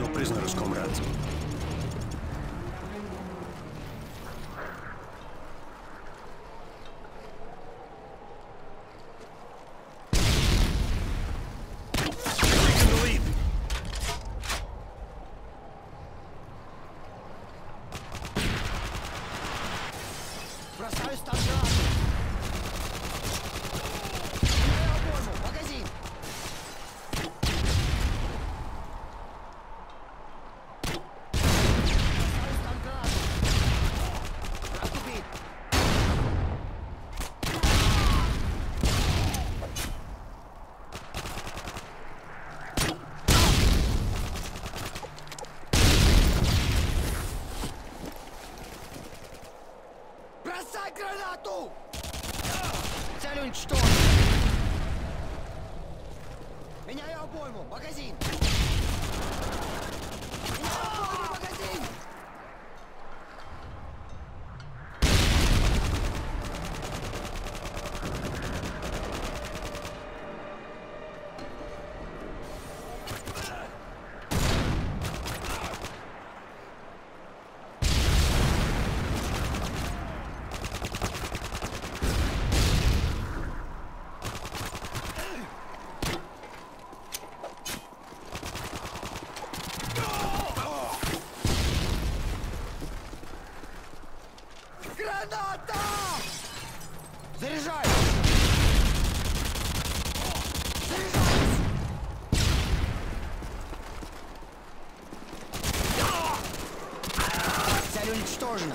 выяснил признак, комрад. Цель уничтожена! Меняю обойму! Магазин! Меняю обойму! Магазин! Граната! Заряжай! Заряжаюсь! Цель уничтожена!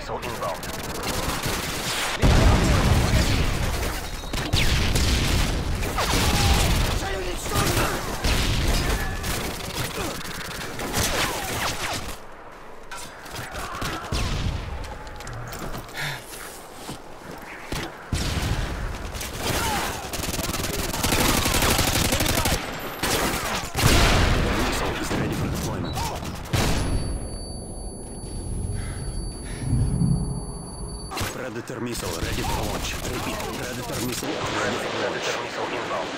missile inbound. Predator missile ready for launch. Repeat, Predator missile ready for launch. Predator missile inbound.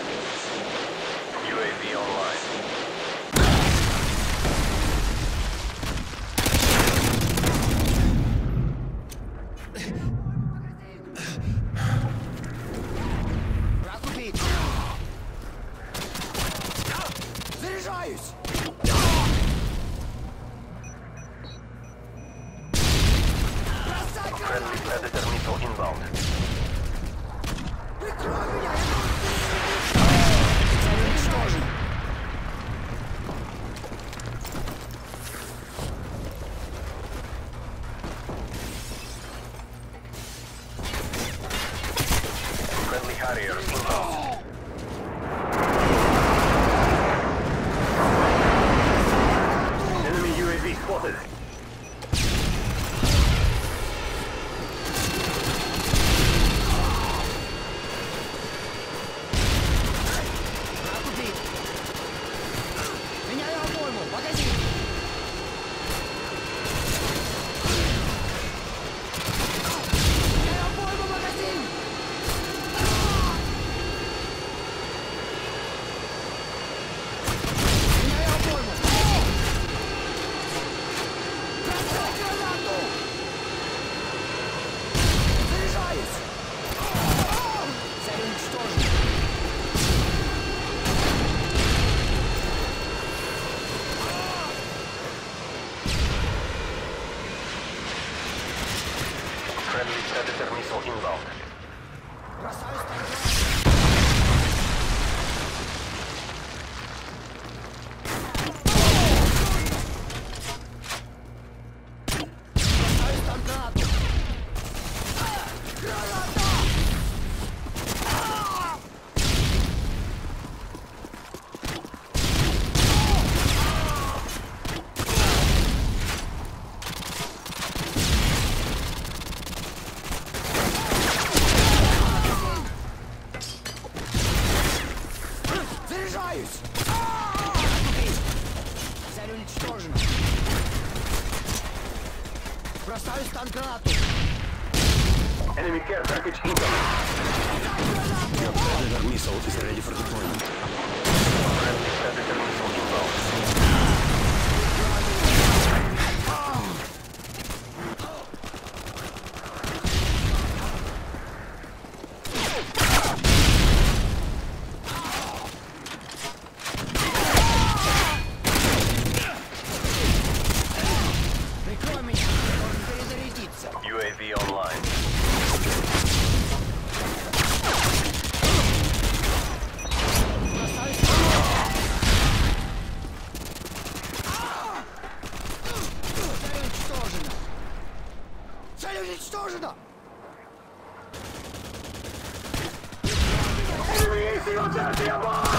UAV online. Friendly predator missile inbound. Friendly Harrier inbound. Está de permiso inbound. Бросаю стан гранату. Enemy care package incoming. Your Predator missile is ready for deployment. 人だエミーシチャン